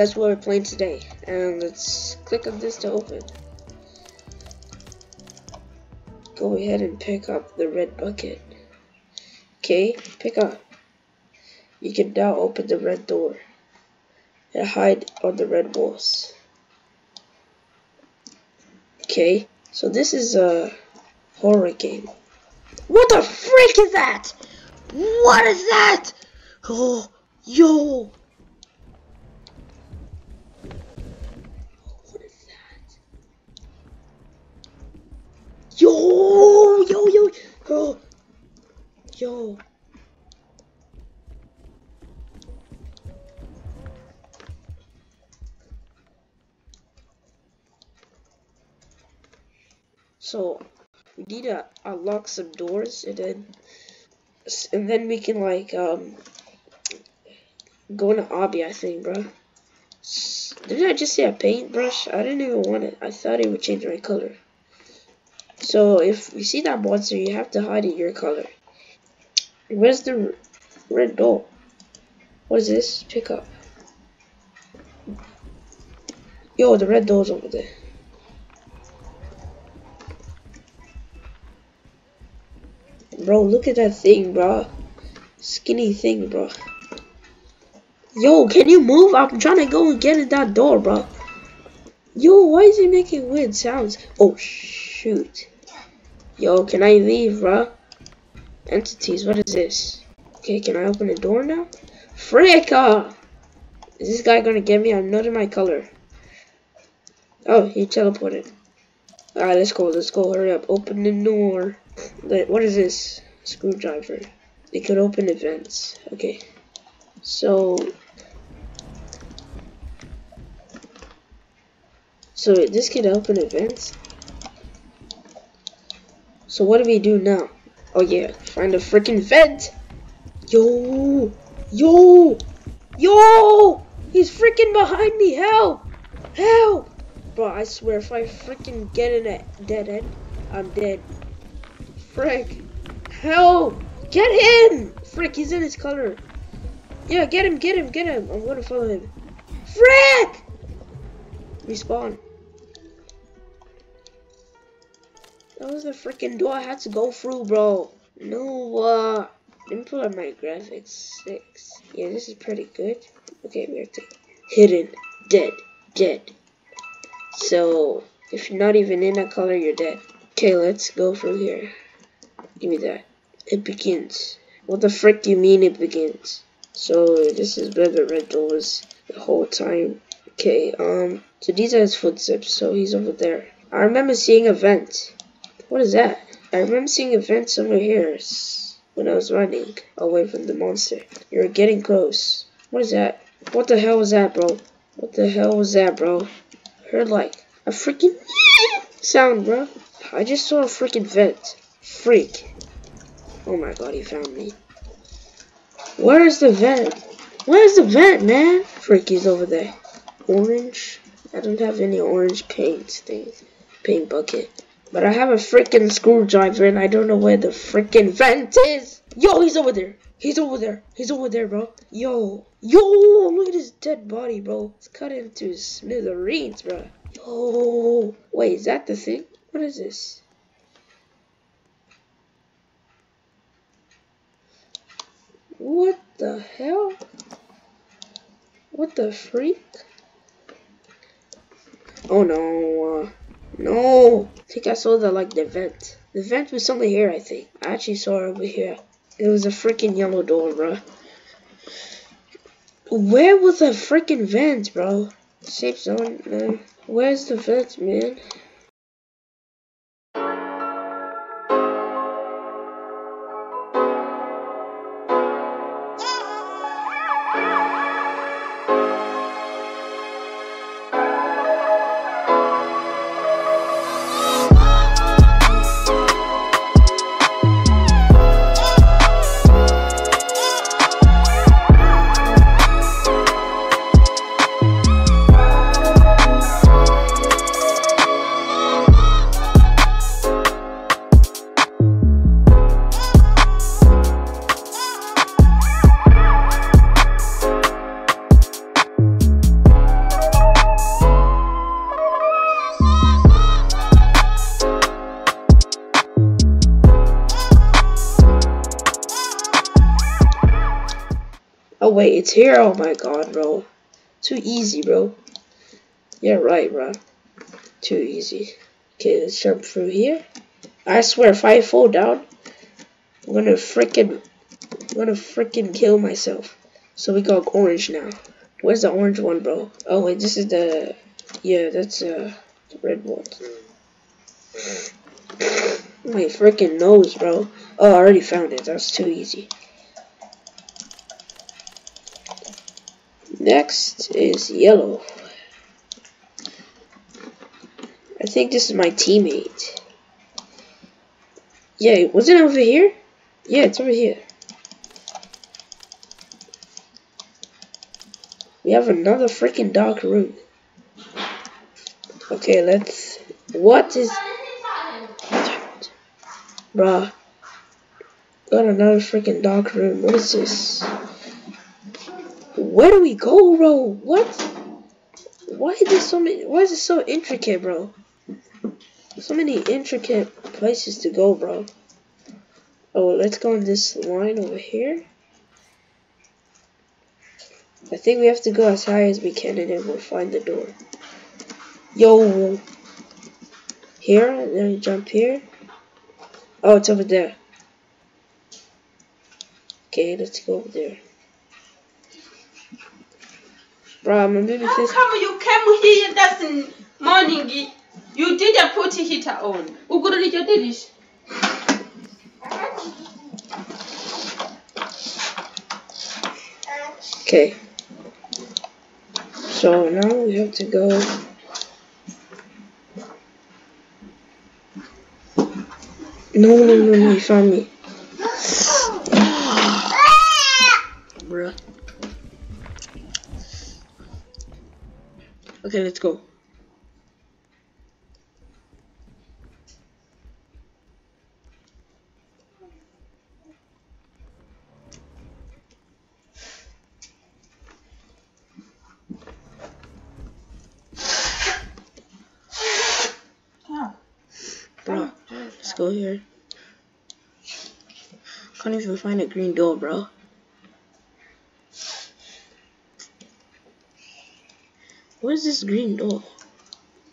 that's what we're playing today. And let's click on this to open. Go ahead and pick up the red bucket. Okay, pick up. You can now open the red door and hide on the red walls. Okay, so this is a horror game. What the freak is that? What is that? Oh, yo. So we need to unlock some doors and then and then we can like um go into obby I think bro didn't I just say a paintbrush I didn't even want it. I thought it would change my color. So if you see that monster you have to hide it your color. Where's the red door? What is this? Pick up. Yo the red door's over there Bro, look at that thing, bro. Skinny thing, bro. Yo, can you move? I'm trying to go and get in that door, bro. Yo, why is he making weird sounds? Oh, shoot. Yo, can I leave, bro? Entities, what is this? Okay, can I open the door now? Fricka! Is this guy gonna get me? I'm not in my color. Oh, he teleported. Alright, let's go, let's go, hurry up. Open the door. What is this? Screwdriver. It could open events. Okay. So... So this could open events? So what do we do now? Oh yeah, find a freaking vent! Yo! Yo! Yo! He's freaking behind me! Help! Help! Bro, I swear, if I freaking get in a dead end, I'm dead. Frick. Help! Get him! Frick, he's in his color. Yeah, get him, get him, get him. I'm gonna follow him. Frick! Respawn. That was the freaking door I had to go through, bro. No, uh, let pull up my graphics. Six. Yeah, this is pretty good. Okay, we have to hidden, dead, dead. So, if you're not even in that color, you're dead. Okay, let's go through here. Give me that. It begins. What the frick do you mean it begins? So this is where the red doors the whole time. Okay, um, so these are his footsteps, so he's over there. I remember seeing a vent. What is that? I remember seeing a vent somewhere here when I was running away from the monster. You're getting close. What is that? What the hell was that, bro? What the hell was that, bro? I heard like a freaking sound, bro. I just saw a freaking vent. Freak. Oh my god, he found me. Where's the vent? Where's the vent, man? Freaky's over there. Orange? I don't have any orange paint things. Paint bucket. But I have a freaking screwdriver and I don't know where the freaking vent is. Yo, he's over there. He's over there. He's over there, bro. Yo. Yo, look at his dead body, bro. It's cut into smithereens, bro. Yo. Wait, is that the thing? What is this? What the hell? What the freak? Oh no, uh, no. I think I saw the, like, the vent. The vent was somewhere here, I think. I actually saw it over here. It was a freaking yellow door, bro. Where was the freaking vent, bro? Safe zone, man. Where's the vent, man? It's here. Oh my god, bro. Too easy, bro. Yeah, right, bro. Too easy. Okay, let's jump through here. I swear, if I fall down, I'm gonna freaking, I'm gonna freaking kill myself. So we got orange now. Where's the orange one, bro? Oh wait, this is the, yeah, that's uh, the red one. My freaking nose, bro. Oh, I already found it. That's too easy. Next is yellow. I think this is my teammate. Yeah, was it over here? Yeah, it's over here. We have another freaking dark room. Okay, let's... What is... Bruh. Got another freaking dark room. What is this? Where do we go, bro? What? Why is this so many? Why is it so intricate, bro? So many intricate places to go, bro. Oh, let's go on this line over here. I think we have to go as high as we can and then we'll find the door. Yo! Here, then jump here. Oh, it's over there. Okay, let's go over there. Bro, a baby How fish. come you came here this morning? You didn't put heater on. Uguruli jodidish. Okay. So now we have to go. No, no, no, no, you found me. Bruh. Okay, let's go. Bro, let's go here. Can't even find a green door, bro. Where's this green door?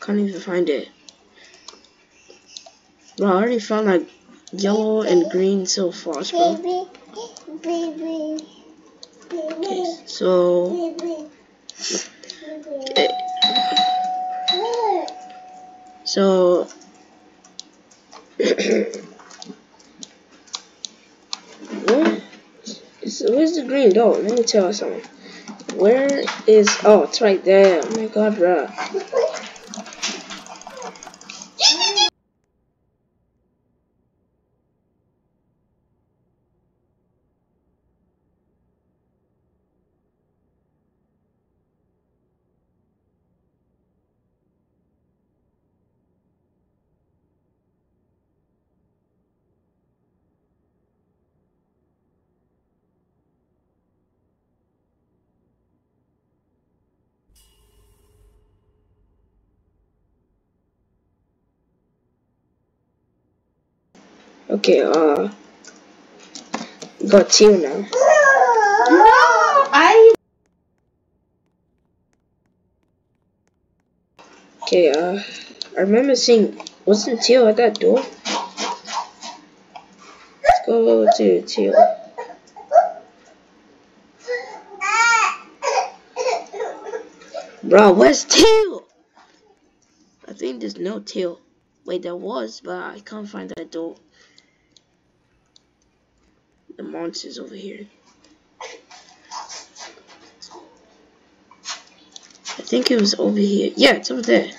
Can't even find it. Bro, I already found like yellow and green so far, bro. Baby, baby, Okay, so eh, so where where's the green door? Let me tell you something. Where is oh it's right there. Oh my god, bro. Okay, uh got two now. No, I. Okay, uh I remember seeing wasn't Teal at that door? Let's go to Teal. Bro, where's Teal? I think there's no Teal. Wait, there was, but I can't find that door. The monster's over here. I think it was over here. Yeah, it's over there.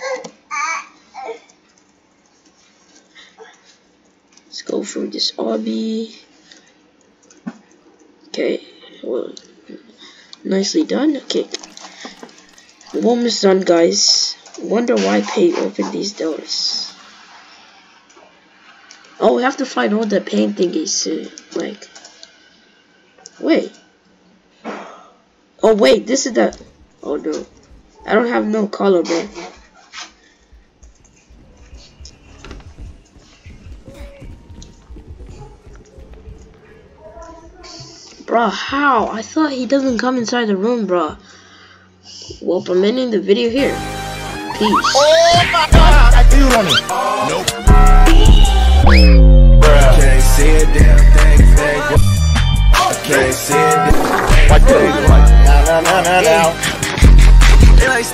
Let's go through this obby. Okay, well, nicely done. Okay, we're almost done, guys. Wonder why Pay opened these doors. Oh, we have to find all the paint thingies too. Uh, like, Wait. Oh, wait. This is the... Oh, no. I don't have no color, bro. Bro, how? I thought he doesn't come inside the room, bro. Well, I'm ending the video here. Peace. Oh my god! I feel on it. Nope. Can't see a damn thing can't see it. Like, like, now, now, now, now. Like,